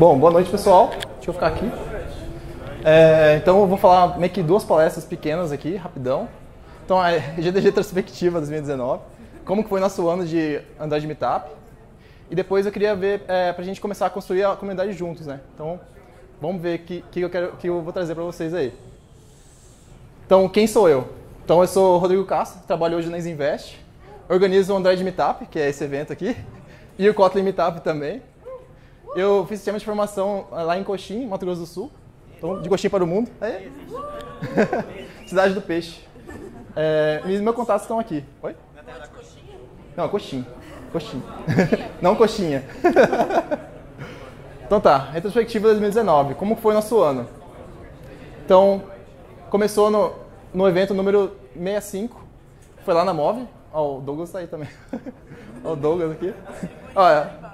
Bom, boa noite pessoal. Deixa eu ficar aqui. É, então eu vou falar meio que duas palestras pequenas aqui, rapidão. Então a GDG Retrospectiva 2019, como que foi nosso ano de Android Meetup. E depois eu queria ver, é, pra gente começar a construir a comunidade juntos, né? Então vamos ver o que, que, eu quero, que eu vou trazer para vocês aí. Então quem sou eu? Então eu sou Rodrigo Castro, trabalho hoje na Invest, organizo o Android Meetup, que é esse evento aqui, e o Kotlin Meetup também. Eu fiz sistema de formação lá em Coxim, Mato Grosso do Sul. Então, de Coxim para o mundo. É. Cidade do Peixe. É, meus contatos estão aqui. Oi? Coxinha? Não, Coxim. Coxim. Não Coxinha. então tá, retrospectiva 2019. Como foi nosso ano? Então, começou no, no evento número 65. Foi lá na MOV. Ó, o Douglas tá aí também. Ó, o Douglas aqui. Olha,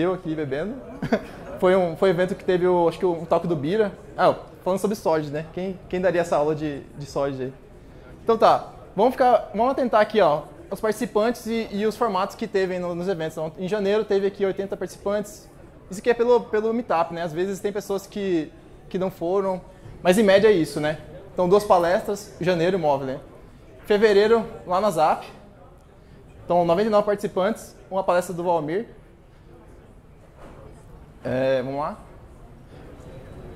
eu aqui bebendo. foi um foi um evento que teve o, acho que um toque do Bira. Ah, falando sobre SOD, né? Quem, quem daria essa aula de, de SOD aí? Então tá, vamos ficar, vamos tentar aqui, ó, os participantes e, e os formatos que teve no, nos eventos. Então, em janeiro teve aqui 80 participantes. Isso aqui é pelo, pelo Meetup, né? Às vezes tem pessoas que, que não foram, mas em média é isso, né? Então, duas palestras, janeiro móvel, né? Fevereiro, lá na Zap. Então, 99 participantes, uma palestra do Valmir. É, vamos lá.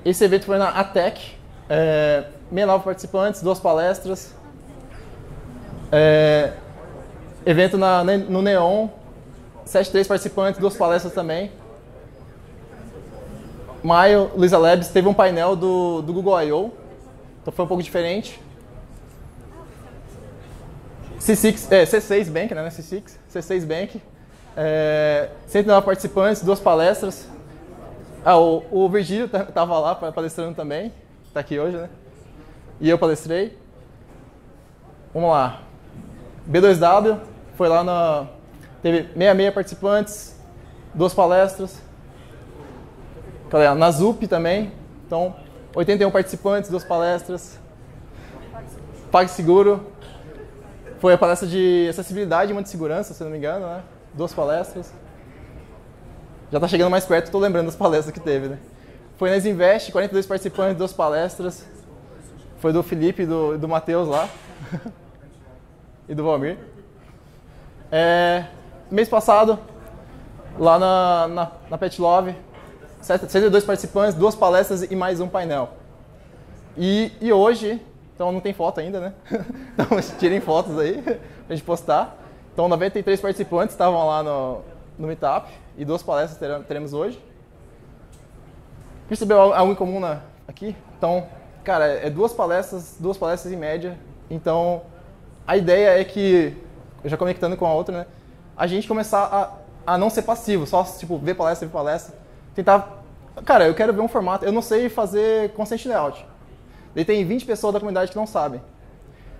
Esse evento foi na ATEC, é, 69 participantes, duas palestras. É, evento na, no Neon, 73 participantes, duas palestras também. Maio, Luiza Labs, teve um painel do, do Google I.O., então foi um pouco diferente. C6, é, C6 Bank, né? C6, C6 Bank. É, 109 participantes, duas palestras. Ah, o, o Virgílio estava lá palestrando também, está aqui hoje, né? E eu palestrei. Vamos lá. B2W foi lá na. Teve 66 participantes, duas palestras. Na ZUP também. Então, 81 participantes, duas palestras. PagSeguro. Foi a palestra de acessibilidade e de segurança, se não me engano, né? Duas palestras. Já está chegando mais perto, estou lembrando das palestras que teve, né? Foi na Invest, 42 participantes, duas palestras. Foi do Felipe e do, do Matheus lá. e do Valmir. É, mês passado, lá na, na, na Pet Love, 72 participantes, duas palestras e mais um painel. E, e hoje, então não tem foto ainda, né? Então tirem fotos aí pra gente postar. Então 93 participantes estavam lá no, no Meetup e duas palestras teremos hoje. Percebeu algo em comum na, aqui? Então, cara, é duas palestras, duas palestras em média. Então, a ideia é que, já conectando com a outra, né, a gente começar a, a não ser passivo, só tipo ver palestra, ver palestra, tentar, cara, eu quero ver um formato, eu não sei fazer consent layout. Daí tem 20 pessoas da comunidade que não sabem.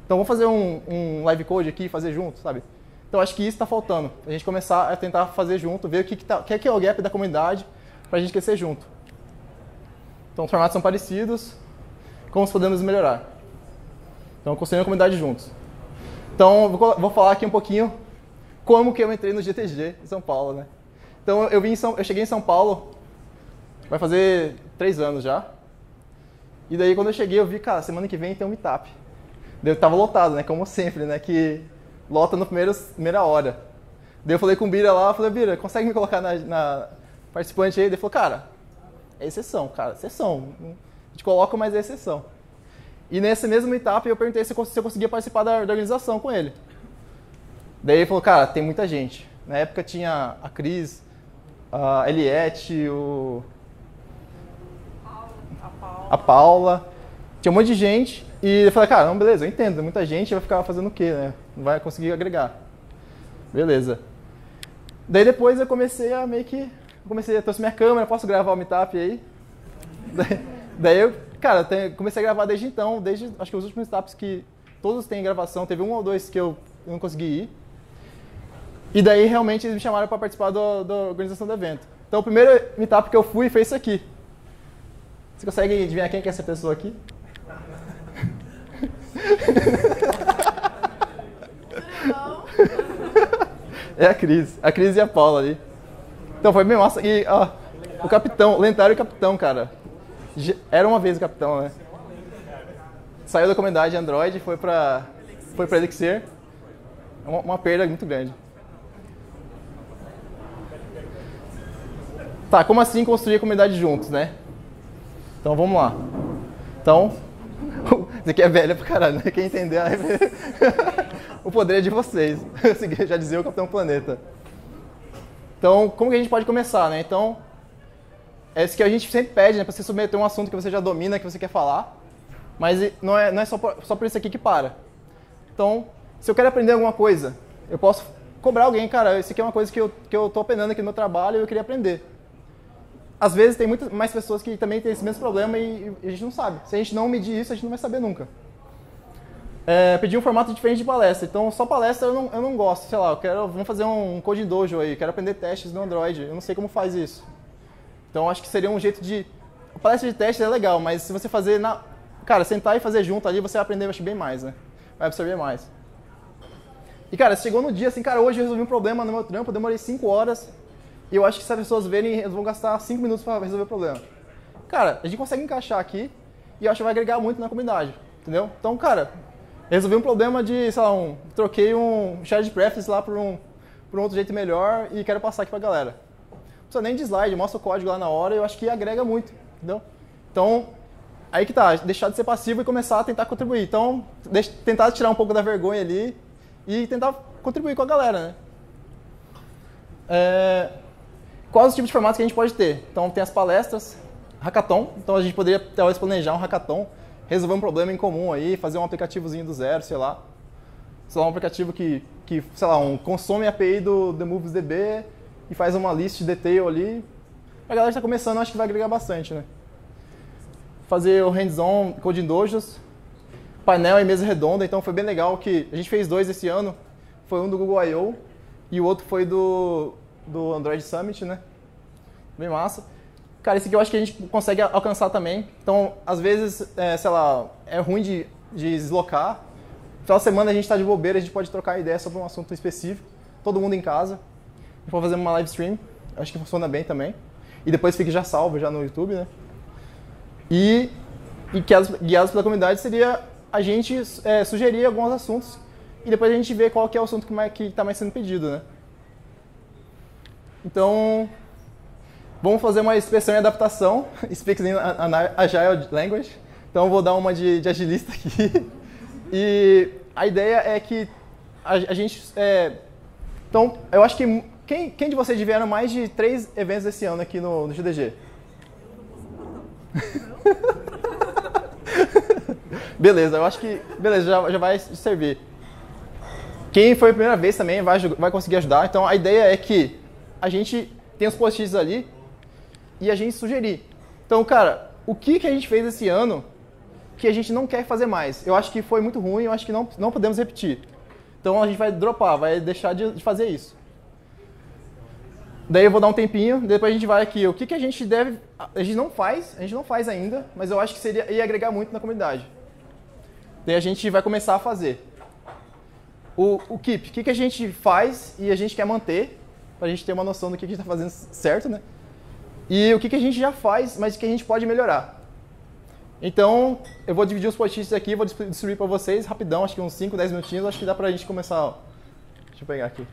Então, vamos fazer um, um live code aqui, fazer junto, sabe? Então acho que isso está faltando. A gente começar a tentar fazer junto, ver o que, que, tá, que, é, que é o gap da comunidade para a gente crescer junto. Então os formatos são parecidos, como podemos melhorar. Então construindo a comunidade juntos. Então vou, vou, falar aqui um pouquinho como que eu entrei no GTG em São Paulo, né? Então eu vim São, eu cheguei em São Paulo, vai fazer três anos já. E daí quando eu cheguei eu vi, cara, semana que vem tem um meetup. Eu tava lotado, né? Como sempre, né? Que lota no primeiro, primeira hora. Daí eu falei com o Bira lá, falei, Bira, consegue me colocar na, na participante aí? Ele falou, cara, é exceção, cara, exceção. A gente coloca, mas é exceção. E nesse mesmo etapa eu perguntei se eu, se eu conseguia participar da, da, organização com ele. Daí ele falou, cara, tem muita gente. Na época tinha a Cris, a Eliette, o... A Paula. a Paula. Tinha um monte de gente. E eu falei, cara, não, beleza, eu entendo, muita gente vai ficar fazendo o quê, né? Vai conseguir agregar. Beleza. Daí depois eu comecei a meio que. Comecei, a trouxe minha câmera, posso gravar o meetup aí? Daí, daí eu, cara, comecei a gravar desde então, desde acho que os últimos meetups que todos têm gravação, teve um ou dois que eu, eu não consegui ir. E daí realmente eles me chamaram para participar do, da organização do evento. Então o primeiro meetup que eu fui foi isso aqui. Você consegue adivinhar quem é essa pessoa aqui? É a Cris. A Cris e a Paula ali. Então foi bem massa. E, ó, O capitão, lendário capitão, cara. Era uma vez o capitão, né? Saiu da comunidade Android, foi pra, foi pra Elixir. Uma, uma perda muito grande. Tá, como assim construir a comunidade juntos, né? Então vamos lá. Então, isso aqui é velho pra caralho, né? Quem entender, o poder é de vocês. Já dizia o Capitão Planeta. Então, como que a gente pode começar, né? Então, é isso que a gente sempre pede, né? Pra você submeter um assunto que você já domina, que você quer falar. Mas não é, não é só, por, só por isso aqui que para. Então, se eu quero aprender alguma coisa, eu posso cobrar alguém, cara, isso aqui é uma coisa que eu, que eu tô aprendendo aqui no meu trabalho e eu queria aprender. Às vezes tem muitas mais pessoas que também têm esse mesmo problema e, e a gente não sabe. Se a gente não medir isso, a gente não vai saber nunca. É, pedir um formato diferente de palestra. Então, só palestra eu não, eu não gosto. Sei lá, eu quero, vamos fazer um Code Dojo aí, quero aprender testes no Android. Eu não sei como faz isso. Então, acho que seria um jeito de... A palestra de teste é legal, mas se você fazer na... Cara, sentar e fazer junto ali, você vai aprender acho, bem mais, né? Vai absorver mais. E, cara, chegou no dia assim, cara, hoje eu resolvi um problema no meu trampo, demorei 5 horas, e eu acho que se as pessoas verem, eles vão gastar 5 minutos para resolver o problema. Cara, a gente consegue encaixar aqui e eu acho que vai agregar muito na comunidade, entendeu? Então, cara, resolvi um problema de, sei lá, um, troquei um shared preference lá por um, por um outro jeito melhor e quero passar aqui pra galera. Não precisa nem de slide, mostra o código lá na hora e eu acho que agrega muito, entendeu? Então, aí que tá, deixar de ser passivo e começar a tentar contribuir. Então, tentar tirar um pouco da vergonha ali e tentar contribuir com a galera, né? É, Quais os tipos de formatos que a gente pode ter? Então, tem as palestras, hackathon. Então, a gente poderia talvez planejar um hackathon, resolver um problema em comum aí, fazer um aplicativozinho do zero, sei lá. Sei lá, um aplicativo que, que sei lá, um, consome a API do The Moves DB e faz uma list de detail ali. A galera está começando, acho que vai agregar bastante, né? Fazer o hands-on coding dojos, painel e mesa redonda. Então, foi bem legal que a gente fez dois esse ano. Foi um do Google I.O. e o outro foi do do Android Summit, né? Bem massa. Cara, esse aqui eu acho que a gente consegue alcançar também. Então, às vezes, é, sei lá, é ruim de, de deslocar. Final de semana a gente está de bobeira, a gente pode trocar ideia sobre um assunto específico. Todo mundo em casa. A gente pode fazer uma live stream. Acho que funciona bem também. E depois fica já salvo já no YouTube, né? E, e guiados, guiados pela comunidade seria a gente é, sugerir alguns assuntos e depois a gente vê qual que é o assunto que está mais sendo pedido, né? Então, vamos fazer uma expressão e adaptação, speaks in Agile Language. Então, vou dar uma de, de agilista aqui. E a ideia é que a, a gente... É, então, eu acho que... Quem, quem de vocês tiveram mais de três eventos esse ano aqui no, no GDG? beleza, eu acho que... Beleza, já, já vai servir. Quem foi a primeira vez também vai, vai conseguir ajudar. Então, a ideia é que a gente tem os post-its ali e a gente sugerir. Então, cara, o que, que a gente fez esse ano que a gente não quer fazer mais? Eu acho que foi muito ruim, eu acho que não, não podemos repetir. Então a gente vai dropar, vai deixar de, de fazer isso. Daí eu vou dar um tempinho, depois a gente vai aqui. O que, que a gente deve. A gente não faz, a gente não faz ainda, mas eu acho que seria ia agregar muito na comunidade. Daí a gente vai começar a fazer. O, o Keep, o que, que a gente faz e a gente quer manter para a gente ter uma noção do que a gente está fazendo certo, né? E o que, que a gente já faz, mas que a gente pode melhorar. Então, eu vou dividir os post-its aqui, vou distribuir para vocês rapidão, acho que uns 5, 10 minutinhos, acho que dá para a gente começar. Ó. Deixa eu pegar aqui.